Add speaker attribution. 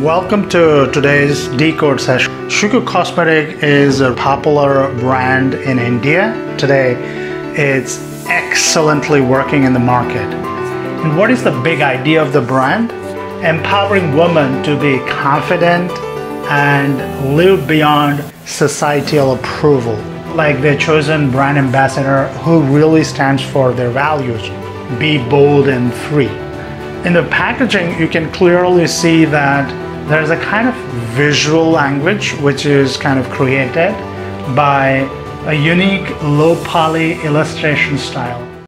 Speaker 1: Welcome to today's Decode session. Sugar Cosmetic is a popular brand in India. Today, it's excellently working in the market. And what is the big idea of the brand? Empowering women to be confident and live beyond societal approval. Like their chosen brand ambassador who really stands for their values. Be bold and free. In the packaging, you can clearly see that there's a kind of visual language which is kind of created by a unique low poly illustration style.